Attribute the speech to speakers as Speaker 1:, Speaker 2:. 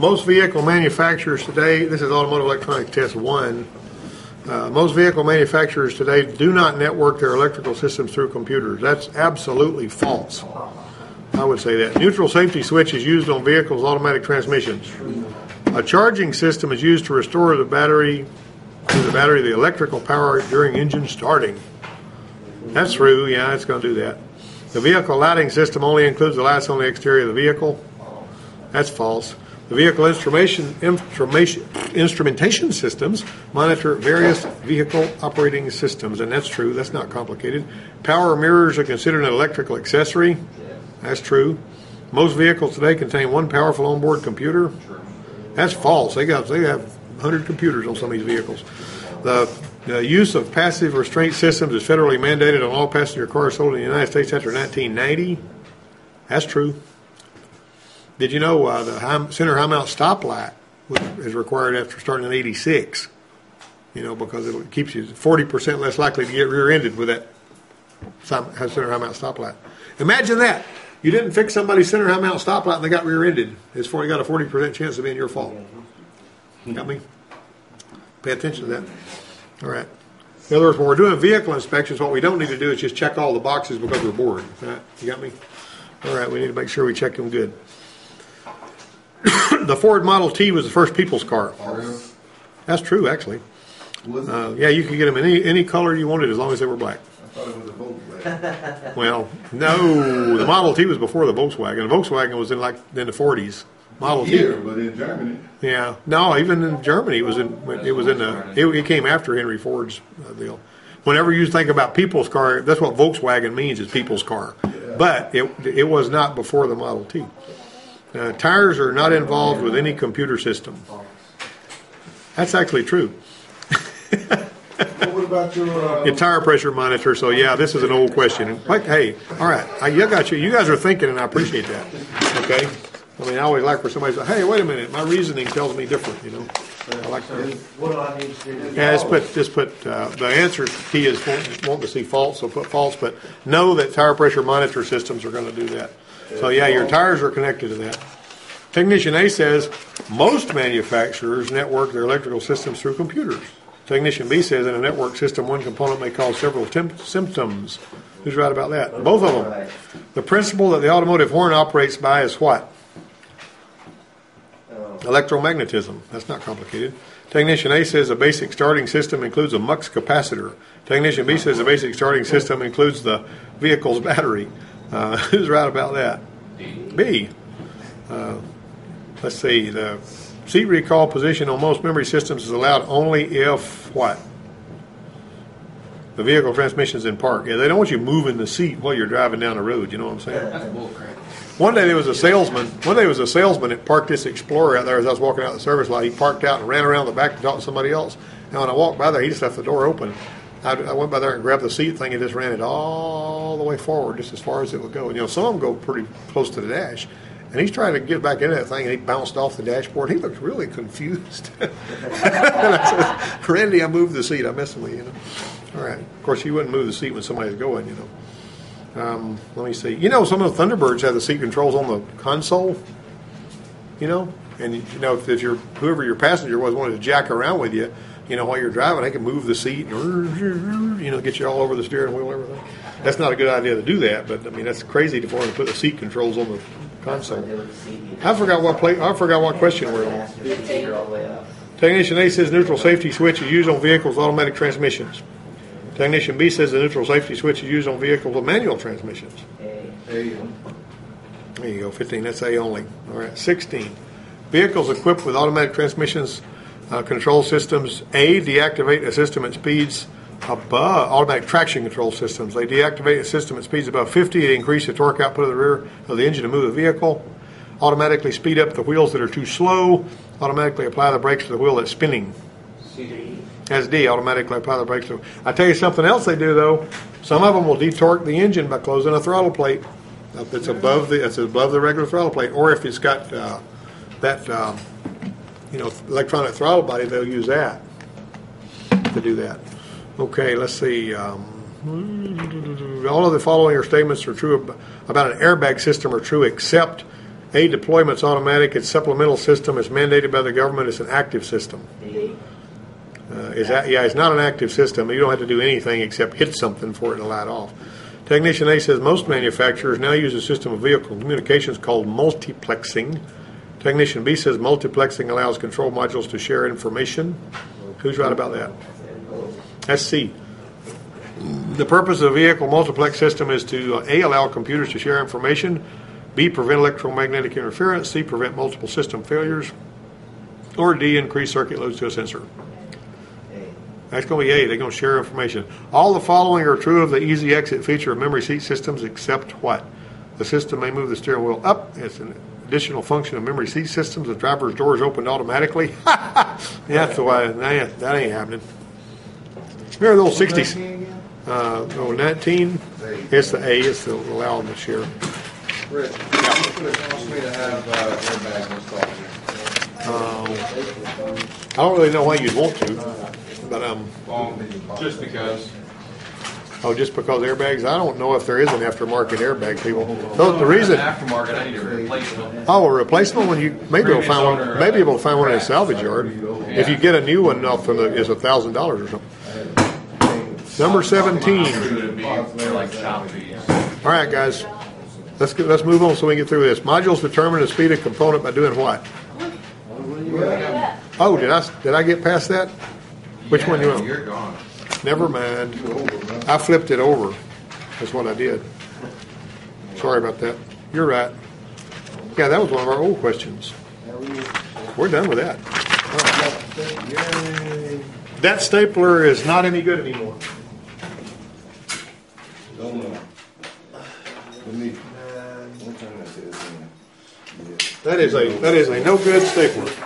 Speaker 1: Most vehicle manufacturers today, this is Automotive Electronics Test 1. Uh, most vehicle manufacturers today do not network their electrical systems through computers. That's absolutely false. I would say that. Neutral safety switch is used on vehicles' automatic transmissions. A charging system is used to restore the battery to the battery the electrical power during engine starting. That's true. Yeah, it's going to do that. The vehicle lighting system only includes the lights on the exterior of the vehicle. That's false. The vehicle instrumentation, information, instrumentation systems monitor various vehicle operating systems, and that's true. That's not complicated. Power mirrors are considered an electrical accessory. That's true. Most vehicles today contain one powerful onboard computer. That's false. They got they have 100 computers on some of these vehicles. The, the use of passive restraint systems is federally mandated on all passenger cars sold in the United States after 1990. That's true. Did you know uh, the high, center high mount stoplight is required after starting in '86? You know because it keeps you 40 percent less likely to get rear-ended with that center high mount stoplight. Imagine that. You didn't fix somebody's center high mount stoplight and they got rear-ended. It's for you got a 40 percent chance of being your fault. Got me? Pay attention to that. All right. In other words, when we're doing vehicle inspections, what we don't need to do is just check all the boxes because we're bored. Right? You got me? All right. We need to make sure we check them good. the Ford Model T was the first people's car. That's true, actually. Uh, yeah, you could get them any, any color you wanted as long as they were black.
Speaker 2: I thought it was a Volkswagen.
Speaker 1: Well, no, the Model T was before the Volkswagen. The Volkswagen was in like in the 40s. Model T.
Speaker 2: But in Germany,
Speaker 1: Yeah, no, even in Germany, it was in it was in the it, it came after Henry Ford's uh, deal. Whenever you think about people's car, that's what Volkswagen means is people's car. But it it was not before the Model T. Uh, tires are not involved with any computer system. That's actually true.
Speaker 2: What about your, uh,
Speaker 1: Your tire pressure monitor. So yeah, this is an old question. Like, hey, all right, I, you got you. You guys are thinking, and I appreciate that. Okay. I mean, I always like for somebody to say, "Hey, wait a minute, my reasoning tells me different." You know, I like that.
Speaker 3: What do I need to do?
Speaker 1: Yeah, just put just put uh, the answer key is want, want to see false, so put false. But know that tire pressure monitor systems are going to do that. So yeah, your tires are connected to that. Technician A says most manufacturers network their electrical systems through computers. Technician B says in a network system, one component may cause several symptoms. Who's right about that? Both of them. The principle that the automotive horn operates by is what? Electromagnetism. That's not complicated. Technician A says a basic starting system includes a mux capacitor. Technician B says a basic starting system includes the vehicle's battery. Uh, who's right about that? B. Uh, let's see. The seat recall position on most memory systems is allowed only if what? The vehicle transmission is in park. Yeah, they don't want you moving the seat while you're driving down the road. You know what I'm saying?
Speaker 3: That's bullcrap.
Speaker 1: One day there was a salesman. One day there was a salesman that parked this Explorer out there as I was walking out the service lot. He parked out and ran around the back to talk to somebody else. And when I walked by there, he just left the door open. I, I went by there and grabbed the seat thing and just ran it all the way forward, just as far as it would go. And, you know, some of them go pretty close to the dash. And he's trying to get back into that thing, and he bounced off the dashboard. He looked really confused. and I said, "Randy, I moved the seat. I messed with you, you know." All right. Of course, you wouldn't move the seat when somebody's going, you know. Um, let me see. You know, some of the Thunderbirds have the seat controls on the console. You know, and you know if, if your whoever your passenger was wanted to jack around with you, you know, while you're driving, they can move the seat and you know get you all over the steering wheel and everything. That's not a good idea to do that, but I mean that's crazy to for them to put the seat controls on the console. I forgot what play. I forgot what question we're on.
Speaker 3: Fifty all the way up.
Speaker 1: Technician A says neutral safety switch is used on vehicles with automatic transmissions. Technician B says the neutral safety switch is used on vehicles with manual transmissions. There you go, 15. That's A only. All right, 16. Vehicles equipped with automatic transmissions uh, control systems. A, deactivate a system at speeds above automatic traction control systems. They deactivate a system at speeds above 50 to increase the torque output of the rear of the engine to move the vehicle. Automatically speed up the wheels that are too slow. Automatically apply the brakes to the wheel that's spinning.
Speaker 3: CD.
Speaker 1: As D, automatically apply the brakes. to- I tell you something else they do though. Some of them will detorque the engine by closing a throttle plate. that's above the, it's above the regular throttle plate, or if it's got uh, that, um, you know, electronic throttle body, they'll use that to do that. Okay, let's see. Um, all of the following are statements are true about an airbag system are true except A, deployment's automatic, it's supplemental system, it's mandated by the government, it's an active system. Uh, is that, yeah, it's not an active system, you don't have to do anything except hit something for it to light off. Technician A says most manufacturers now use a system of vehicle communications called multiplexing. Technician B says multiplexing allows control modules to share information. Who's right about that? That's C. The purpose of a vehicle multiplex system is to uh, A, allow computers to share information, B, prevent electromagnetic interference, C, prevent multiple system failures, or D, increase circuit loads to a sensor. That's going to be A. They're going to share information. All the following are true of the easy exit feature of memory seat systems, except what? The system may move the steering wheel up. It's an additional function of memory seat systems. The driver's door is opened automatically. That's the way. That that ain't happening. Remember the old 60s? Uh, no, 19. It's the A. It's the allow them to.
Speaker 4: Rich, how much would it cost me to have uh, airbags installed here?
Speaker 1: I don't really know why you'd want to, but um,
Speaker 4: Well, just because.
Speaker 1: Oh, just because airbags. I don't know if there is an aftermarket airbag, people. So the reason.
Speaker 4: Aftermarket, I need a replacement.
Speaker 1: Oh, a replacement one, you may be able to find one, may be able to find one in a salvage yard. If you get a new one uh, off from the, is a thousand dollars or something. Number seventeen.
Speaker 4: It would be for like shop fees.
Speaker 1: All right, guys, let's get, let's move on so we can get through this. Modules determine the speed of component by doing what? Oh, did I, did I get past that? Which one you
Speaker 4: Yeah,
Speaker 1: want?
Speaker 4: You're gone.
Speaker 1: Never mind. I flipped it over. That's what I did. Sorry about that. You're right. Yeah, that was one of our old questions. We're done with that. That stapler is not any good anymore. That is a, that is a no good stapler.